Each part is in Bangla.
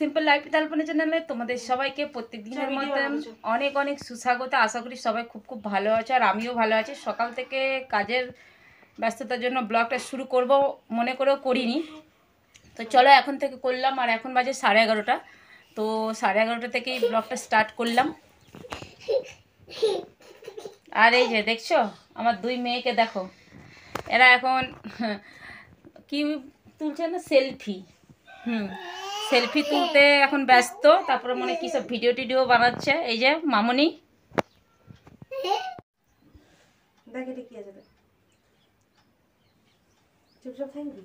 সিম্পল লাইফ তালপনা চ্যানেলে তোমাদের সবাইকে প্রত্যেক দিনের মধ্যে অনেক অনেক সুস্বাগত। আশা করি সবাই খুব খুব ভালো আছে আর আমিও ভালো আছি। সকাল থেকে কাজের ব্যস্ততার জন্য ব্লগটা শুরু করব মনে করেও করিনি। তো চলো এখন থেকে করলাম আর এখন বাজে সাড়ে এগারোটা। তো সাড়ে এগারোটা থেকেই ব্লগটা স্টার্ট করলাম। আর এই যে দেখছ আমার দুই মেয়েকে দেখো। এরা এখন কি তুলছে না? সেলফি। হুম। সেলফি তুলতে এখন ব্যস্ত তারপরে মনে কি সব ভিডিও টিডিও বানাচ্ছে এই যে মামনি। দেখ এটা কি আছে চুপচাপ থাকবি?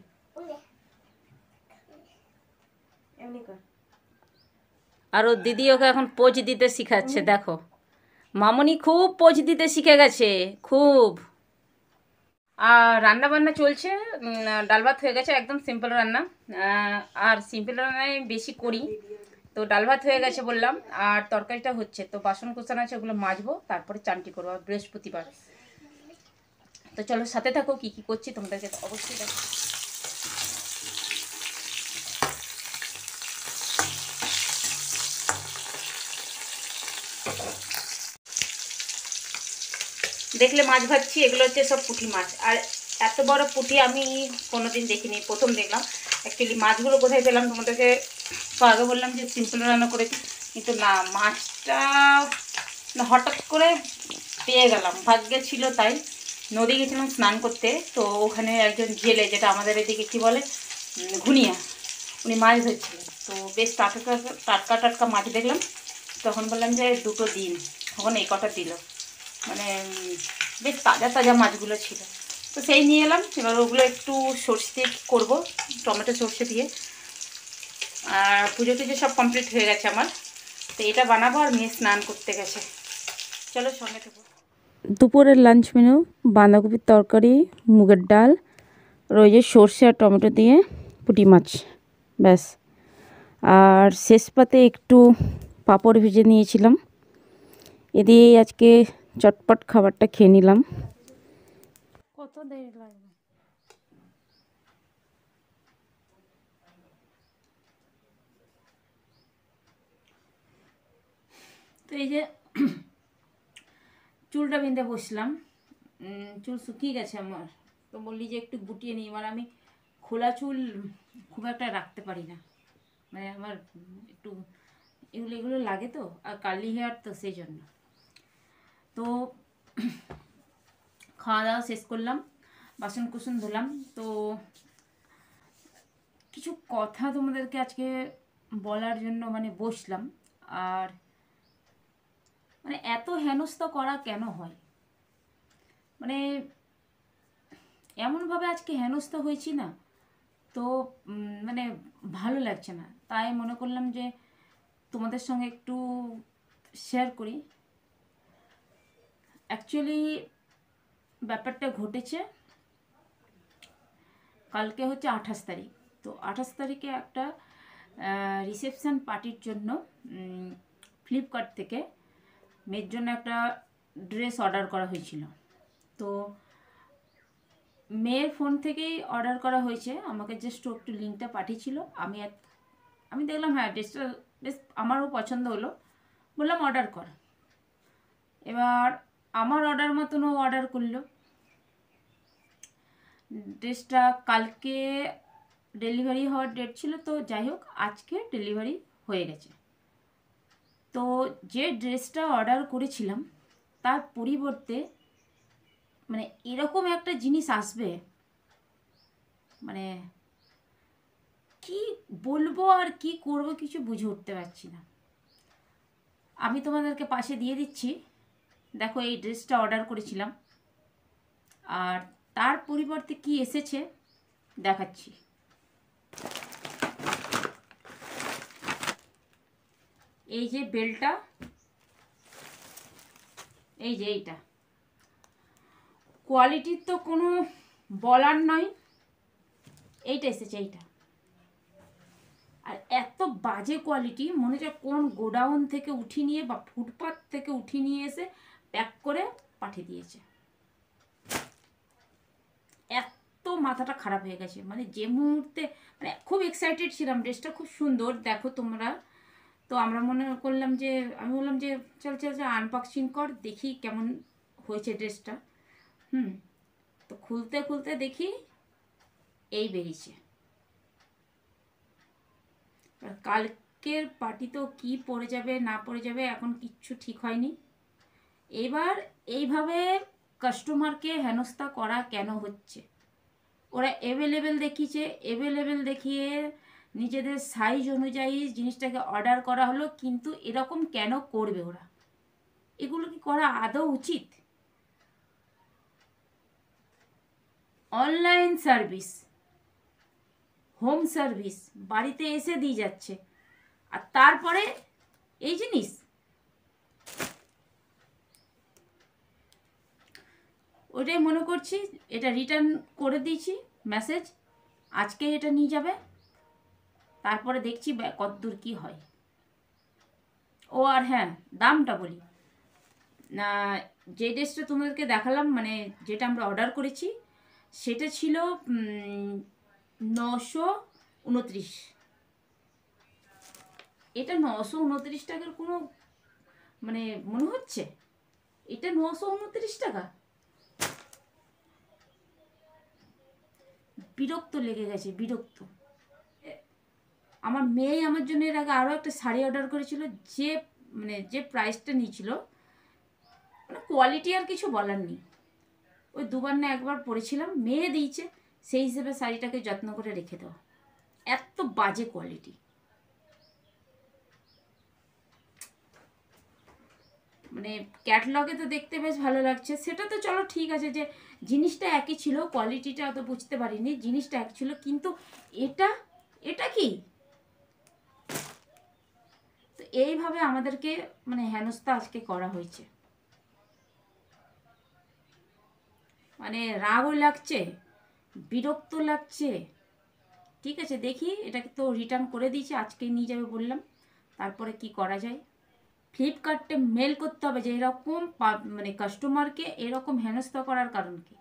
এমনি কর। আর ওর দিদি ওকে এখন পোজ দিতে শিখাচ্ছে দেখো। মামনি খুব পোজ দিতে শিখে গেছে খুব। আর রান্না বান্না চলছে ডাল ভাত হয়ে গেছে, একদম সিম্পল রান্না। আর সিম্পল রান্নায় বেশি করি। তো ডাল ভাত হয়ে গেছে বললাম, আর তরকারিটা হচ্ছে, তো বাসন কোসান আছে ওগুলো মাজবো, তারপরে চানটি করব বৃহস্পতিবার। তো চলো সাথে থাকো, কি কি করছি তোমাদেরকে অবশ্যই দেখো দেখলে মাছ ভাজছি, এগুলো হচ্ছে সব পুঁটি মাছ। আর এত বড় পুঁটি আমি কোনোদিন দেখিনি, প্রথম দেখলাম। অ্যাকচুয়ালি মাছগুলো কোথায় পেলাম তোমাদেরকে তো আগে বললাম যে সিম্পল রান্না করেছি, কিন্তু না, মাছটা হঠাৎ করে পেয়ে গেলাম। ভাগ্যে ছিল তাই। নদী গেছিলাম স্নান করতে, তো ওখানে একজন জেলে, যেটা আমাদের এদিকে কী বলে ঘুনিয়া, উনি মাছ ধরছিলেন। তো বেশ টাটকা টাটকা টাটকা মাছ দেখলাম। তখন বললাম যে দুটো দিন, তখন এই কটা দিল। মানে বেশ তাজা তাজা মাছগুলো ছিল। তো সেই নিয়ে এলাম, এবার ওগুলো একটু সর্ষে দিয়ে করব, টমেটো সর্ষে দিয়ে। আর পুজো টুজো সব কমপ্লিট হয়ে গেছে আমার। তো এটা বানাবো আর মেয়ে স্নান করতে গেছে। চলো সঙ্গে থাকব দুপুরের লাঞ্চ মেনু বাঁধাকপির তরকারি, মুগের ডাল রয়েছে সর্ষে আর টমেটো দিয়ে পুঁটি মাছ, ব্যাস। আর শেষ পাতে একটু পাঁপড় ভেজে নিয়েছিলাম। এ দিয়েই আজকে চটপট খাবারটা খেয়ে নিলাম। কত দেরি লাগবে? তো এই যে চুলটা বেঁধে বসলাম। চুল শুকিয়ে গেছে আমার। তো বললি যে একটু গুটিয়ে নিই মানে আমি খোলা চুল খুব একটা রাখতে পারি না। মানে আমার একটু এগুলো এগুলো লাগে তো, আর কার্লি হেয়ার তো সেই জন্য। তো খাওয়া দাওয়া শেষ করলাম, বাসন কুসন ধুলাম। তো কিছু কথা তোমাদেরকে আজকে বলার জন্য মানে বসলাম। আর মানে এত হেনস্থা করা কেন হয়? মানে এমনভাবে আজকে হেনস্থা হয়েছি না, তো মানে ভালো লাগছে না। তাই মনে করলাম যে তোমাদের সঙ্গে একটু শেয়ার করি। অ্যাকচুয়ালি ব্যাপারটা ঘটেছে কালকে হচ্ছে আঠাশ তারিখ। তো আঠাশ তারিখে একটা রিসেপশান পার্টির জন্য ফ্লিপকার্ট থেকে মেয়ের জন্য একটা ড্রেস অর্ডার করা হয়েছিল। তো মেয়ের ফোন থেকেই অর্ডার করা হয়েছে। আমাকে জাস্ট একটু লিঙ্কটা পাঠিয়েছিল। আমি আমি দেখলাম হ্যাঁ ড্রেসটা বেশ আমারও পছন্দ হলো। বললাম অর্ডার কর। এবার আমার অর্ডার মতন ও অর্ডার করল। ড্রেসটা কালকে ডেলিভারি হওয়ার ডেট ছিল, তো যাই হোক, আজকে ডেলিভারি হয়ে গেছে। তো যে ড্রেসটা অর্ডার করেছিলাম, তার পরিবর্তে মানে এরকম একটা জিনিস আসবে মানে কি বলব আর কি করব কিছু বুঝে উঠতে পারছি না। আমি তোমাদেরকে পাশে দিয়ে দিচ্ছি। দেখো এই ড্রেসটা অর্ডার করেছিলাম। আর তার পরিবর্তে কি এসেছে? দেখাচ্ছি। এই যে বেলটা এই যে এইটা। কোয়ালিটির তো কোনো বলার নয়। এইটা এসেছে, এইটা। আর এত বাজে কোয়ালিটি মনে হচ্ছে কোন গোডাউন থেকে উঠিয়ে নিয়ে বা ফুটপাথ থেকে উঠিয়ে নিয়ে এসে প্যাক করে পাঠিয়ে দিয়েছে। এত মাথাটা খারাপ হয়ে গেছে। মানে যে মুহূর্তে মানে খুব এক্সাইটেড ছিলাম ড্রেসটা খুব সুন্দর। দেখো তোমরা। তো আমরা মনে করলাম যে, আমি বললাম যে, চল চল চল আনবক্সিং কর, দেখি কেমন হয়েছে ড্রেসটা হুম। তো খুলতে খুলতে দেখি এই বেরিয়েছে। কালকের পার্টিতেও কি পড়ে যাবে, না পড়ে যাবে, এখন কিচ্ছু ঠিক হয়নি। এবার এইভাবে কাস্টমারকে হেনস্থা করা কেন হচ্ছে? ওরা অ্যাভেলেবেল দেখিয়েছে অ্যাভেলেবেল দেখিয়ে নিজেদের সাইজ অনুযায়ী জিনিসটাকে অর্ডার করা হলো, কিন্তু এরকম কেন করবে ওরা? এগুলো কি করা আদৌ উচিত? অনলাইন সার্ভিস হোম সার্ভিস বাড়িতে এসে দিয়ে যাচ্ছে। আর তারপরে এই জিনিস ওইটাই মনে করছি, এটা রিটার্ন করে দিয়েছি মেসেজ আজকে এটা নিয়ে যাবে, তারপরে দেখছি কতদূর কি হয়। ও আর হ্যাঁ দামটা বলি। না, যে ড্রেসটা তোমাদেরকে দেখালাম মানে যেটা আমরা অর্ডার করেছি, সেটা ছিল নশো উনত্রিশ। এটা নশো উনত্রিশ টাকার কোনো মানে মনে হচ্ছে? এটা নশো উনত্রিশ টাকা? বিরক্ত লেগে গেছে, বিরক্ত। আমার মেয়ে আমার জন্য এর আগে আরও একটা শাড়ি অর্ডার করেছিল, যে মানে যে প্রাইসটা নিয়েছিল মানে কোয়ালিটি আর কিছু বলার নেই। ওই দুবার না একবার পরেছিলাম, মেয়ে দিয়েছে, সেই হিসেবে শাড়িটাকে যত্ন করে রেখে দেওয়া এত বাজে কোয়ালিটি মানে ক্যাটলগে তো দেখতে বেশ ভালো লাগছে। সেটা তো চলো ঠিক আছে যে জিনিসটা একই ছিল কোয়ালিটিটা অত বুঝতে পারিনি, জিনিসটা এক ছিল, কিন্তু এটা এটা কি? তো এইভাবে আমাদেরকে মানে হেনস্থা আজকে করা হয়েছে। মানে রাগও লাগছে, বিরক্ত লাগছে। ঠিক আছে, দেখি, এটাকে তো রিটার্ন করে দিয়েছি আজকে নিয়ে যাবে বললাম। তারপরে কি করা যায়? ফ্লিপকার্টে মেল করতে হবে যে এরকম মানে কাস্টমারকে এরকম হেনস্থা করার কারণ কি?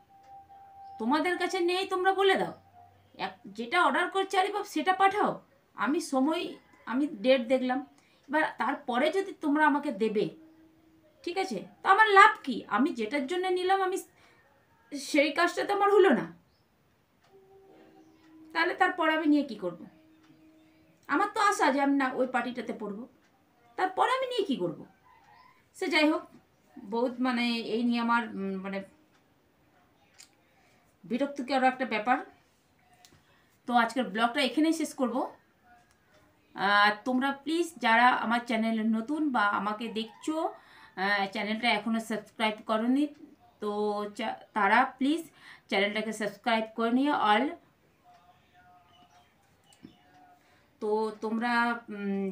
তোমাদের কাছে নেই তোমরা বলে দাও। এক যেটা অর্ডার করছে আরে বাপ সেটা পাঠাও। আমি সময়, আমি ডেট দেখলাম। এবার তারপরে যদি তোমরা আমাকে দেবে, ঠিক আছে? তো আমার লাভ কি? আমি যেটার জন্য নিলাম, আমি সেই কাজটা তো আমার হলো না। তাহলে তারপরে আমি নিয়ে কি করব? আমার তো আশা যে আমি না ওই পার্টিটাতে পড়ব। তারপরে আমি নিয়ে কি করব? সে যাই হোক, বহুত মানে এই নিয়ে আমার মানে বিরক্তিকর একটা ব্যাপার। তো আজকের ব্লগটা এখানেই শেষ করব। আর তোমরা প্লিজ যারা আমার চ্যানেলে নতুন বা আমাকে দেখছ চ্যানেলটা এখনও সাবস্ক্রাইব করনি, তো তারা প্লিজ চ্যানেলটাকে সাবস্ক্রাইব করে নিয়ে অল তো তোমরা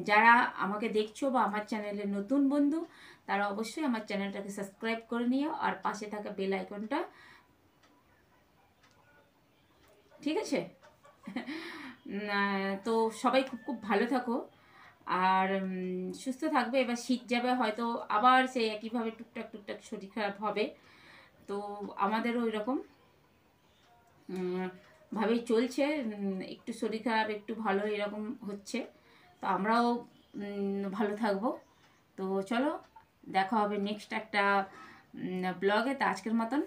যারা আমাকে দেখছ বা আমার চ্যানেলে নতুন বন্ধু, তারা অবশ্যই আমার চ্যানেলটাকে সাবস্ক্রাইব করে নিও আর পাশে থাকা বেল আইকনটা ঠিক আছে? তো সবাই খুব খুব ভালো থাকো আর সুস্থ থাকবে। এবার শীত যাবে, হয়তো আবার সেই একইভাবে টুকটাক টুকটাক শরীর খারাপ হবে। তো আমাদেরও ওই রকম ভাবেই চলছে একটু শরীর খারাপ, একটু ভালো এরকম হচ্ছে। তো আমরাও ভালো থাকব। তো চলো, দেখা হবে নেক্সট একটা ব্লগে তা আজকের মতন।